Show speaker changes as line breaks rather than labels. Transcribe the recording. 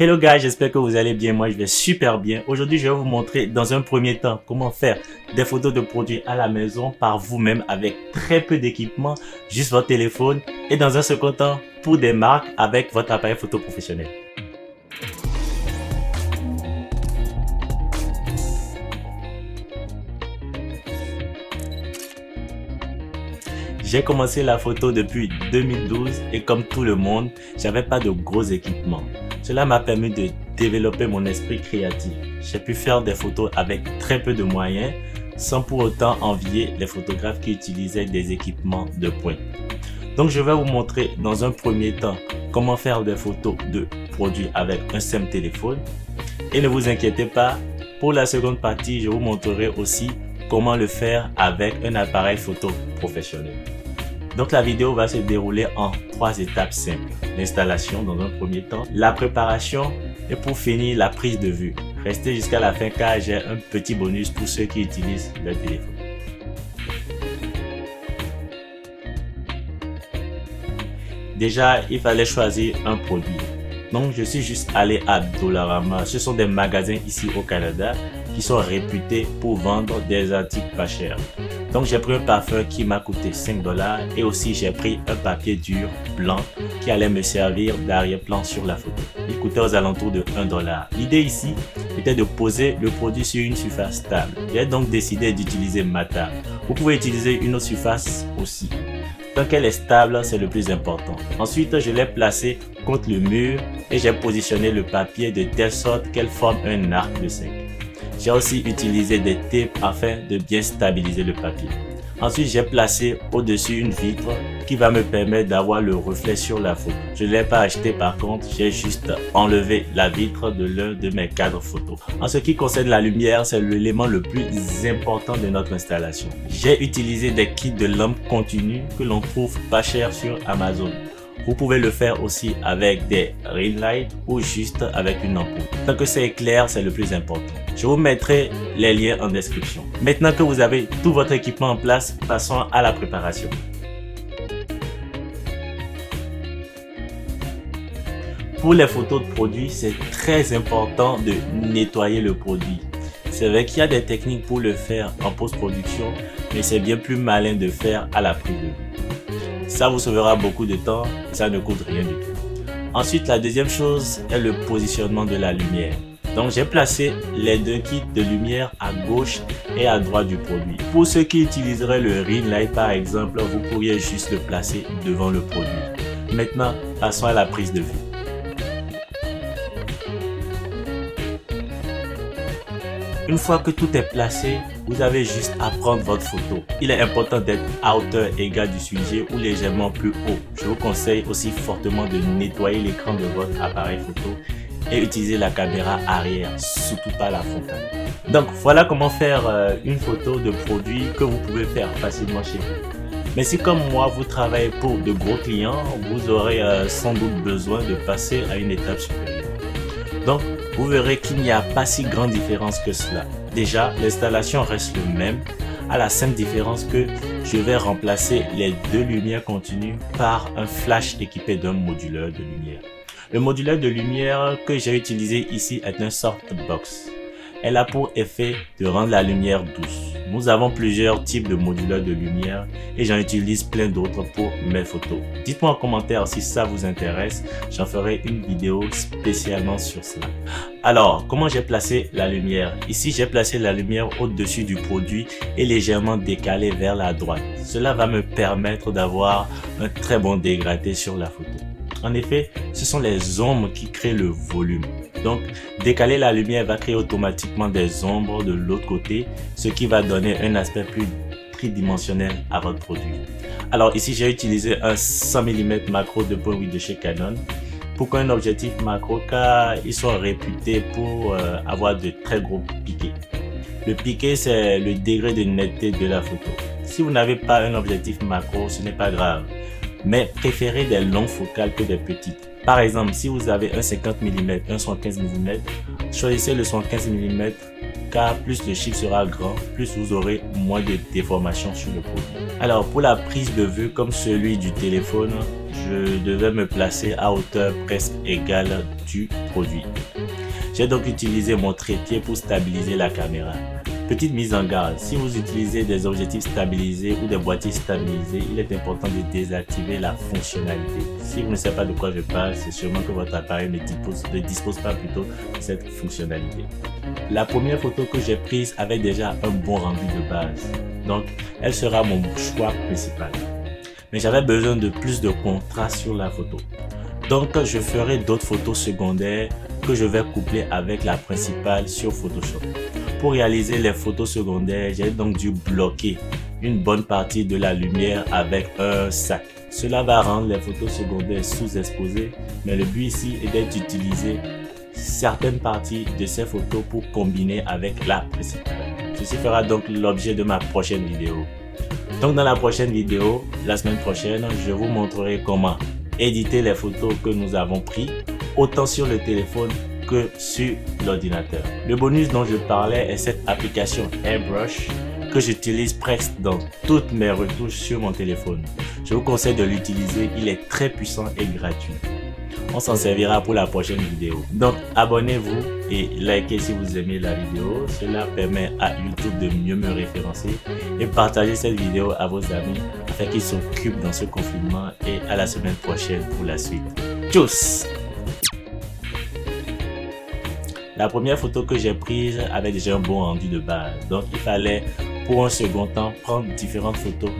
Hello guys, j'espère que vous allez bien. Moi, je vais super bien. Aujourd'hui, je vais vous montrer dans un premier temps comment faire des photos de produits à la maison par vous-même avec très peu d'équipement, juste votre téléphone. Et dans un second temps, pour des marques avec votre appareil photo professionnel. J'ai commencé la photo depuis 2012 et comme tout le monde, j'avais pas de gros équipements. Cela m'a permis de développer mon esprit créatif. J'ai pu faire des photos avec très peu de moyens sans pour autant envier les photographes qui utilisaient des équipements de pointe. Donc je vais vous montrer dans un premier temps comment faire des photos de produits avec un simple téléphone. Et ne vous inquiétez pas, pour la seconde partie, je vous montrerai aussi comment le faire avec un appareil photo professionnel. Donc la vidéo va se dérouler en trois étapes simples. L'installation dans un premier temps, la préparation et pour finir la prise de vue. Restez jusqu'à la fin car j'ai un petit bonus pour ceux qui utilisent le téléphone. Déjà, il fallait choisir un produit. Donc, je suis juste allé à Dollarama. Ce sont des magasins ici au Canada sont réputés pour vendre des articles pas chers. Donc j'ai pris un parfum qui m'a coûté 5 dollars et aussi j'ai pris un papier dur blanc qui allait me servir d'arrière-plan sur la photo. Il coûtait aux alentours de 1 dollar. L'idée ici était de poser le produit sur une surface stable. J'ai donc décidé d'utiliser ma table. Vous pouvez utiliser une autre surface aussi. Tant qu'elle est stable, c'est le plus important. Ensuite, je l'ai placé contre le mur et j'ai positionné le papier de telle sorte qu'elle forme un arc de 5. J'ai aussi utilisé des tapes afin de bien stabiliser le papier. Ensuite, j'ai placé au-dessus une vitre qui va me permettre d'avoir le reflet sur la photo. Je ne l'ai pas acheté par contre, j'ai juste enlevé la vitre de l'un de mes cadres photos. En ce qui concerne la lumière, c'est l'élément le plus important de notre installation. J'ai utilisé des kits de lampes continues que l'on trouve pas cher sur Amazon. Vous pouvez le faire aussi avec des ring lights ou juste avec une ampoule. Tant que c'est clair, c'est le plus important. Je vous mettrai les liens en description. Maintenant que vous avez tout votre équipement en place, passons à la préparation. Pour les photos de produits, c'est très important de nettoyer le produit. C'est vrai qu'il y a des techniques pour le faire en post-production, mais c'est bien plus malin de faire à la prise de vue. Ça vous sauvera beaucoup de temps et ça ne coûte rien du tout. Ensuite, la deuxième chose est le positionnement de la lumière. Donc j'ai placé les deux kits de lumière à gauche et à droite du produit. Pour ceux qui utiliseraient le ring light par exemple, vous pourriez juste le placer devant le produit. Maintenant, passons à la prise de vue. Une fois que tout est placé, vous avez juste à prendre votre photo. Il est important d'être à hauteur égale du sujet ou légèrement plus haut. Je vous conseille aussi fortement de nettoyer l'écran de votre appareil photo et utiliser la caméra arrière, surtout pas la frontale. Donc voilà comment faire euh, une photo de produit que vous pouvez faire facilement chez vous. Mais si comme moi vous travaillez pour de gros clients, vous aurez euh, sans doute besoin de passer à une étape supérieure. Donc vous verrez qu'il n'y a pas si grande différence que cela. Déjà, l'installation reste le même, à la simple différence que je vais remplacer les deux lumières continues par un flash équipé d'un moduleur de lumière. Le modulaire de lumière que j'ai utilisé ici est un softbox. Elle a pour effet de rendre la lumière douce. Nous avons plusieurs types de moduleurs de lumière et j'en utilise plein d'autres pour mes photos. Dites-moi en commentaire si ça vous intéresse, j'en ferai une vidéo spécialement sur cela. Alors, comment j'ai placé la lumière? Ici, j'ai placé la lumière au-dessus du produit et légèrement décalé vers la droite. Cela va me permettre d'avoir un très bon dégradé sur la photo. En effet, ce sont les ombres qui créent le volume. Donc, décaler la lumière va créer automatiquement des ombres de l'autre côté, ce qui va donner un aspect plus tridimensionnel à votre produit. Alors ici, j'ai utilisé un 100 mm macro de 2.8 de chez Canon. Pourquoi un objectif macro Car ils sont réputés pour euh, avoir de très gros piquets. Le piqué, c'est le degré de netteté de la photo. Si vous n'avez pas un objectif macro, ce n'est pas grave mais préférez des longues focales que des petites. Par exemple, si vous avez un 50 mm, un 75 mm, choisissez le 75 mm car plus le chiffre sera grand, plus vous aurez moins de déformation sur le produit. Alors pour la prise de vue comme celui du téléphone, je devais me placer à hauteur presque égale du produit. J'ai donc utilisé mon trépied pour stabiliser la caméra. Petite mise en garde, si vous utilisez des objectifs stabilisés ou des boîtiers stabilisés, il est important de désactiver la fonctionnalité. Si vous ne savez pas de quoi je parle, c'est sûrement que votre appareil ne dispose, ne dispose pas plutôt de cette fonctionnalité. La première photo que j'ai prise avait déjà un bon rendu de base, donc elle sera mon choix principal. Mais j'avais besoin de plus de contraste sur la photo. Donc je ferai d'autres photos secondaires que je vais coupler avec la principale sur Photoshop. Pour réaliser les photos secondaires, j'ai donc dû bloquer une bonne partie de la lumière avec un sac. Cela va rendre les photos secondaires sous-exposées, mais le but ici est d'utiliser certaines parties de ces photos pour combiner avec la principale. Ceci fera donc l'objet de ma prochaine vidéo. Donc dans la prochaine vidéo, la semaine prochaine, je vous montrerai comment éditer les photos que nous avons prises, autant sur le téléphone sur l'ordinateur. Le bonus dont je parlais est cette application Airbrush que j'utilise presque dans toutes mes retouches sur mon téléphone. Je vous conseille de l'utiliser, il est très puissant et gratuit. On s'en servira pour la prochaine vidéo. Donc abonnez-vous et likez si vous aimez la vidéo. Cela permet à YouTube de mieux me référencer et partagez cette vidéo à vos amis afin qu'ils s'occupent dans ce confinement et à la semaine prochaine pour la suite. Tchuss la première photo que j'ai prise avait déjà un bon rendu de base. Donc il fallait pour un second temps prendre différentes photos.